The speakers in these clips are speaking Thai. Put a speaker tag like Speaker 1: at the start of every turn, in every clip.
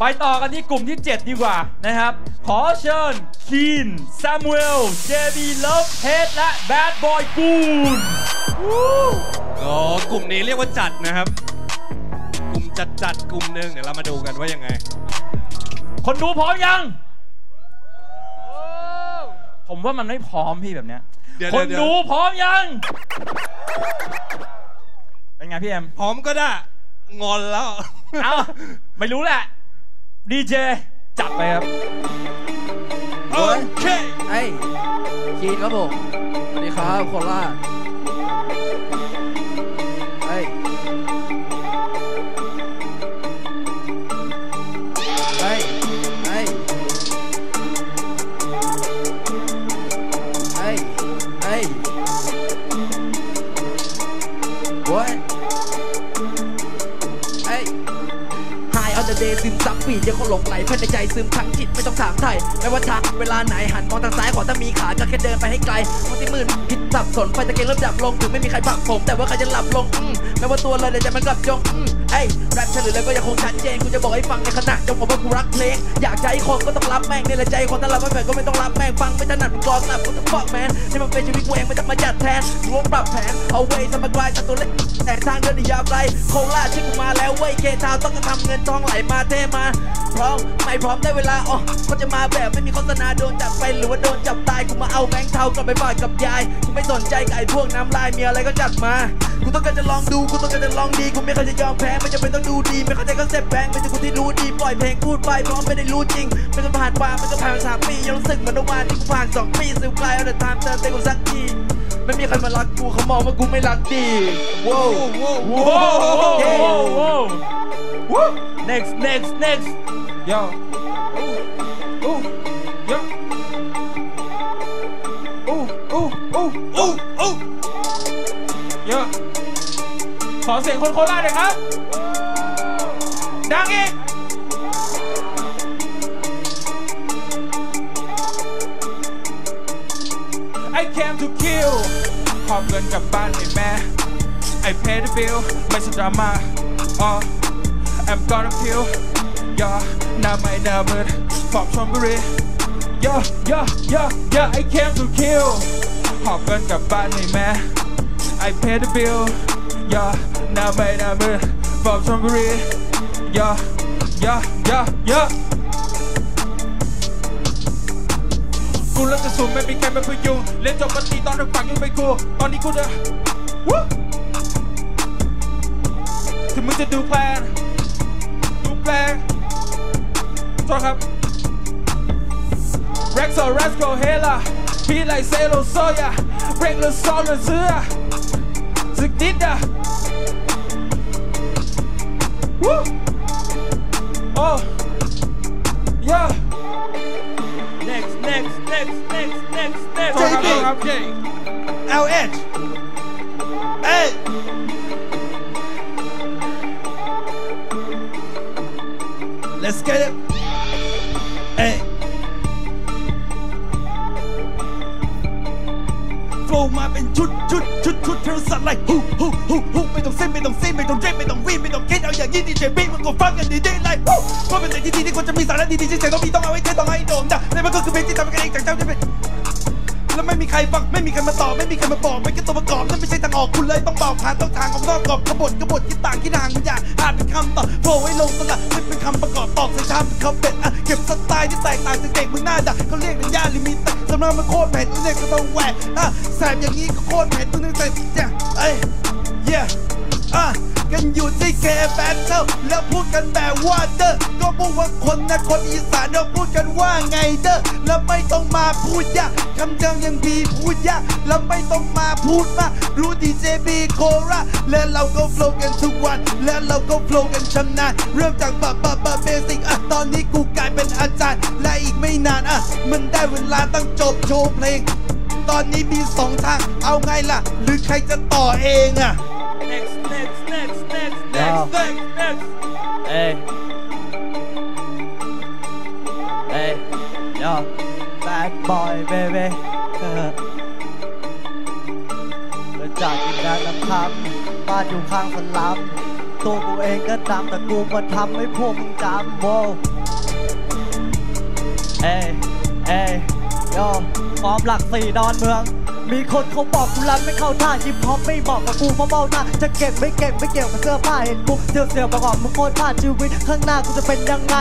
Speaker 1: ไปต่อกันที่กลุ่มที่ 7 ดีกว่านะครับ ขอเชิญ KEEN SAMUEL JB.LOVEHATE และ BADBOYGOON อ๋
Speaker 2: อกลุ่มนี้เรียกว่าจัดนะครับ กลุ่มจัดจัดๆกลุ่มหนึ่งเดี๋ยวเรามาดูกันว่ายังไง
Speaker 1: คนดูพร้อมยัง ผมว่ามันไม่พร้อมพี่แบบเนี้ย
Speaker 2: เดี๋ยว
Speaker 1: คน
Speaker 2: เดี๋ยว
Speaker 1: ดูพร้อมยังเป็นไงพี่เอ็ม
Speaker 2: พร้อมก็ได้งอนแล้ว
Speaker 1: เอาไม่รู้แหละ ดีเจจัดไปครับ
Speaker 2: โอเค
Speaker 3: ไอ้คีนครับผม สวัสดีครับโคราช ปีดยังคงหลงไหลภายในใจซึมทั้งจิตไม่ต้องถามไทยไม่ว่าทางเวลาไหนหันมองทางซ้ายขวาถ้ามีขาก็แค่เดินไปให้ไกลมองที่มืดผิดสับสนไฟตะเกียงเริ่มดับลงถึงไม่มีใครผักผม แต่ว่าใครจะหลับลงอืมแม้ว่าตัวเราเนี่ยจะมันกลับจง เอ้ยแรปเฉลยแล้วก็ยังคงชัดเจนกูจะบอกให้ฟังในขณะจงผมว่ากูรักเพลงอยากใจคนก็ต้องรับแม่งในละใจคนถ้ารับไม่เป็นก็ไม่ต้องรับแม่งฟังไม่ถนัดมึงกรองหนับกูจะฟอกแมนนี่มันเป็นชีวิตกูเองไม่ต้องมาจัดแทนรวมปรับแผนเอาไว้สมกลายจากตัวเล็กแต่ทางเดินยาวไกลโคราชที่กูมาแล้วเว้ยเคทาวต้องกระทำเงินทองไหลมาเทมาพร้อมไม่พร้อมได้เวลาอ๋อเขาจะมาแบบไม่มีโฆษณาโดนจับไปหรือว่าโดนจับตายกูมาเอาแบงค์เทากลับไปฝากกับยายกูไม่สนใจกับไอ้พวกน้ำลายมีอะไรก็จัดมากูต้องการจะลองดูกูต้องการจะลองดีกูไม่เคยจะยอมแพ้ไม่จำเป็นต้องดูดีไม่เข้าใจคอนเซ็ปต์แบงค์ไม่ใช่คนที่รู้ดีปล่อยเพลงพูดไปเพราะไม่ได้รู้จริงไม่ต้องผ่านมามันก็ผ่านมาสามปียังรู้สึกเหมือนเมื่อวานที่กูผ่านสองปีสิวกลายเอาแต่ทำเติมเต็มกูสักทีไม่มีใครมารักกูเขามองว่ากูไม่รักดีว้าว
Speaker 2: โว้ว
Speaker 1: โว้วโว้วโว้วโว้วโว้ว next next next yo ooh ooh yo ooh ooh ooh
Speaker 2: อู้อู้
Speaker 1: yo ข อเสียงคนโคราชหน่อยครับ ดังอีก I came to kill ขอบเงินกลับบ้านให้แม่ I pay the bill ไม่ใช่ดราม่าอ๋อ I'm gonna kill ย่อหน้าไม่หน้ามืดฝอบชนบุรีย่อย่อย่อย่อ I came to kill ขอบเงินกลับบ้านให้แม่ I pay the bill ย่อหน้าไม่หน้ามืดฝอบชนบุรีย่อย่อย่อย่อกูเลิกจะสูงไม่มีใครมาพยุงเรียนจบปตรีตอนเด็กฝังยังไม่กูตอนนี้กูจะวู้ถึงมึงจะดูแพลนดูแปลงโทษครับ Rex or Rascal Hela Be like Sailor Soya Regular Solar เสื้อสึกนิดอะ วู้โอ้ yeah next next next next next next
Speaker 2: โทษครับโทษครับ
Speaker 1: J
Speaker 2: LH เอ้ย Let's get it โฟล์มาเป็นชุดชุดชุดชุดเทรสันไลฮูฮูฮูฮูไม่ต้องเส้นไม่ต้องเส้นไม่ต้องเร็ไม่ต้องวิ่งไม่ต้องคิดเอาอย่างนี้ดีเจบี้มันก็ฟังกันดีดีไลฮูเพราะเป็นสิ่งที่ดีที่ควรจะมีสาระดีๆที่เสียงต้องมีต้องเอาไว้เทต้องให้โด่งดังในมันก็คือเพลงที่ทำกันเองจากเจ้าที่เป็น แล้วไม่มีใครฟังไม่มีใครมาตอบไม่มีใครมาบอกไม่ก็ตัวประกอบนั่นไม่ใช่ทางออกคุณเลยต้องบอกผ่านต้องทางของนอกกรอบกบฏกบฏคิดต่างคิดห่างคุณอย่าอ่านเป็นคำต่อโผล่ไว้ลงสลักไม่เป็นคำประกอบตอกใส่ชามเป็นคำเป็ดอะเก็บสไตล์ที่แตกต่างจากเด็กมึงหน้าด่าเขาเรียกกันยาลิมิตแต่สำหรับมันโคตรเผ็ดเรียกก็ต้องแหวกอะแสบอย่างนี้ก็โคตรเผ็ดมึงนึกแต่เนี่ยเอ้ย yeah อะ กันอยู่ที่แคแฟนเท่าแล้วพูดกันแบบว่าเด้อก็พูดว่าคนนะคนอีสานเราพูดกันว่าไงเด้อแล้วไม่ต้องมาพูดยากคำเดิมยังบีพูดยากแล้วไม่ต้องมาพูดมากรู้ดีเจบีโคราและเราก็โฟล์กันทุกวัน และเราก็โฟล์กันชำนาญเริ่มจากบะบะบะเบสิกอะตอนนี้กูกลายเป็นอาจารย์ และอีกไม่นานอะมันได้เวลาต้องจบโชว์เพลง ตอนนี้มีสองทางเอาไงล่ะ หรือใครจะต่อเองอะ
Speaker 1: y'all.
Speaker 3: Hey. Hey. Yo. Bad boy baby เกิดจากกินการลำคำบ้านอยู่ข้างสลัม
Speaker 4: ตัวกูเองก็ดำแต่กูมาทำให้พวกมึงจำโวเอ้เอ้ยโยฟอร์มหลักสี่ดอนเมือง มีคนเขาบอกกูรำไม่เข้าท่ายิปฮอปไม่เหมาะกับกูเพราะเมาหน้าจะเก่งไม่เก่งไม่เกี่ยวกับเสื้อผ้าเห็นกูเสียวเสียวประกอบมึงโคตรพลาดชีวิตข้างหน้ากูจะเป็นยังไง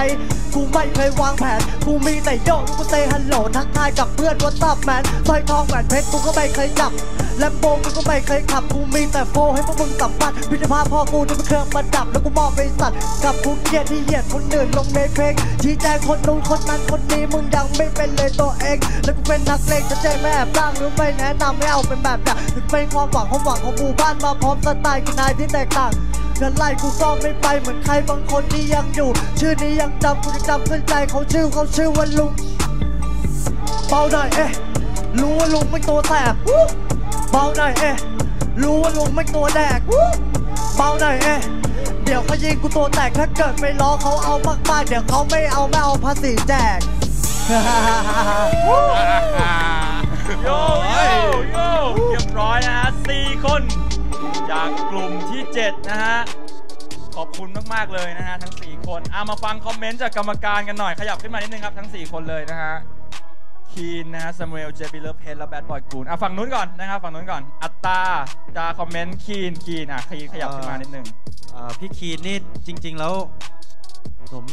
Speaker 4: กูไม่เคยวางแผน กูมีแต่โยกกูเตะฮัลโหลทักทายกับเพื่อนว่าตับแมนสร้อยทองแหวนเพชรกูก็ไม่เคยจับ แลมโบกูก็ไม่เคยขับกูมีแต่โฟให้พวกมึงสัมผัสพิจารณาพ่อกูจะเป็นเครื่องประดับแล้วกูมอบไปสัตว์กับกูเกียดที่เหยียดคนอื่นลงในเพลงชี้แจงคนนู้นคนนั้นคนนี้มึงยังไม่เป็นเลยตัวเองแล้วกูเป็นนักเลงจะใจแม่แอบตั้งหรือไม่แนะนำไม่เอาเป็นแบบอย่างถึงเป็นความหวังความหวังของหมู่บ้านมาพร้อมสไตล์กินนายที่แตกต่างเงินไล่กูก็ไม่ไปเหมือนใครบางคนที่ยังอยู่ ชื่อนี้ยังจำกูจะจำขึ้นใจเขาชื่อเขาชื่อว่าลุงเบาหน่อยเอ๊ะรู้ว่าลุงไม่ตัวแสบ บาหน่อยเอ๊ะรู้ว่าลุงไม่ตัวแดกวู้เบาหน่อยเอ๊ะเดี๋ยวเขายิงกูตัวแตกถ้าเกิดไม่ล้อเขาเอามากๆเดี๋ยวเขาไม่เอาไม่เอาภาษีแจก
Speaker 5: โยโยโยเรียบร้อยนะฮะสี่คน จากกลุ่มที่ 7 นะฮะ ขอบคุณมาก ๆ เลยนะฮะ ทั้ง 4 คนเอามาฟังคอมเมนต์จากกรรมการกันหน่อย ขยับขึ้นมานิดนึงครับ ทั้ง 4 คนเลยนะฮะ คีนนะฮะซามูเอลเจบิเลอร์เพนและแบดบอยกูนอะฝั่งนู้นก่อนนะครับฝั่งนู้นก่อน อัตตาจะคอมเมนต์คีนคีนอะคีนขยับขึ้นมานิดนึง
Speaker 6: เอ่อพี่คีนนี่จริง ๆแล้ว ผม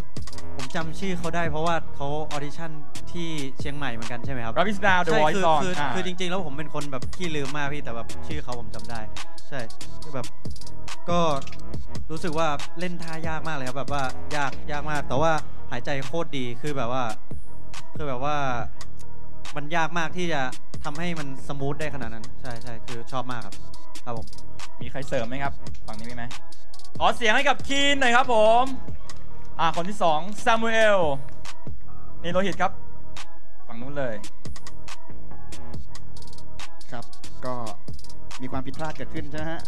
Speaker 6: ผมจำชื่อเขาได้เพราะว่าเขาออดิชั่นที่เชียงใหม่เหมือนกันใช่ไหมครับ
Speaker 5: Rabbit Now The
Speaker 6: ใช่
Speaker 5: Voice
Speaker 6: คือ
Speaker 5: Song
Speaker 6: คือ
Speaker 5: อ่า
Speaker 6: คือจริง ๆ แล้วผมเป็นคนแบบขี้ลืมมากพี่แต่แบบชื่อเขาผมจำได้ ใช่คือแบบ ก็รู้สึกว่าเล่นท่ายากมากเลยครับแบบว่ายากยากมาก แต่ว่าหายใจโคตรดีคือแบบว่า คือแบบว่า มันยากมากที่จะทำให้มัน smooth ได้ขนาดนั้น ใช่ใช่คือชอบมากครับครับผม
Speaker 5: มีใครเสริมไหมครับ ฝั่งนี้มีไหมขอเสียงให้กับคีนหน่อยครับผม อ่าคนที่สองซามูเอลนี่โลหิตครับ ฝั่งนู้นเลย
Speaker 7: ครับ ก็มีความผิดพลาดเกิดขึ้นใช่ไหมฮะ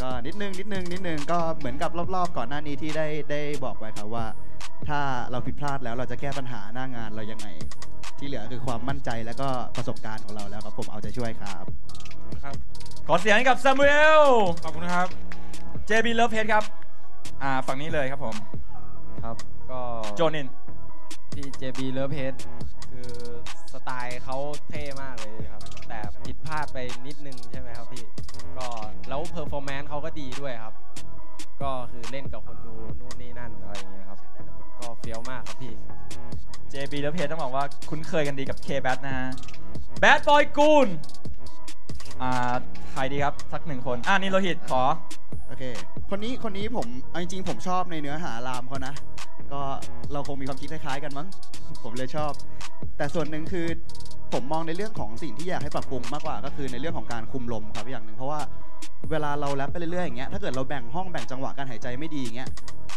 Speaker 7: ก็นิดนึงนิดนึงนิดนึงก็เหมือนกับรอบๆ ก่อนหน้านี้ที่ได้ได้บอกไว้ครับว่า ถ้าเราผิดพลาดแล้วเราจะแก้ปัญหาหน้างานเรายังไง ที่เหลือคือความมั่นใจแล้วก็ประสบการณ์ของเราแล้วครับผมเอาใจช่วยครับ
Speaker 1: ครับ
Speaker 5: ขอเสียงให้กับซามูเอล
Speaker 1: ขอบคุณครับ
Speaker 5: เจบีเลิฟเฮทครับ อ่า ฝั่งนี้เลยครับผม
Speaker 8: ครับ ก็
Speaker 5: โจนิน
Speaker 8: พี่เจบีเลิฟเฮทคือสไตล์เขาเท่มากเลยครับ แต่ผิดพลาดไปนิดนึงใช่ไหมครับพี่ ก็แล้ว performance เขาก็ดีด้วยครับ ก็คือเล่นกับคนดูนู่นนี่นั่นอะไรอย่างเงี้ยครับ ก็เฟี้ยวมากครับพี่
Speaker 5: เจบีเลิฟเฮทต้องบอกว่าคุ้นเคยกันดีกับเคแบทนะฮะแบดบอยกูนอ่าใครดีครับ สักหนึ่งคน อ่านี่โลหิตขอ
Speaker 7: โอเค คนนี้คนนี้ผมเอาจริงๆผมชอบในเนื้อหาแรปเขานะ ก็เราคงมีความคิดคล้ายๆกันมั้ง ผมเลยชอบ แต่ส่วนหนึ่งคือผมมองในเรื่องของสิ่งที่อยากให้ปรับปรุงมากกว่าก็คือในเรื่องของการคุมลมครับอย่างหนึ่งเพราะว่าเวลาเราแรปไปเรื่อยๆอย่างเงี้ยถ้าเกิดเราแบ่งห้องแบ่งจังหวะการหายใจไม่ดีอย่างเงี้ย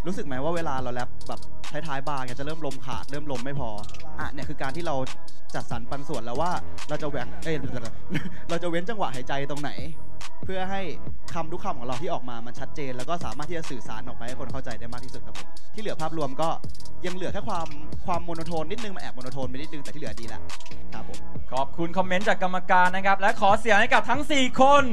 Speaker 7: รู้สึกไหมว่าเวลาเราแรปแบบท้ายๆบาร์เนี่ยจะเริ่มลมขาดเริ่มลมไม่พออะเนี่ยคือการที่เราจัดสรรปันส่วนแล้วว่าเราจะแหวกเอ้ยเราจะเว้นจังหวะหายใจตรงไหน เพื่อให้คำทุกคำของเราที่ออกมามันชัดเจน แล้วก็สามารถที่จะสื่อสารออกไปให้คนเข้าใจได้มากที่สุดครับผมที่เหลือภาพรวมก็ยังเหลือแค่ความความโมโนโทนนิดนึงมาแอบโมโนโทนไปนิดนึงแต่ที่เหลือดีแล้วครับผม
Speaker 5: ขอบคุณคอมเมนต์จากกรรมการนะครับ และขอเสียงให้กับทั้ง 4 คน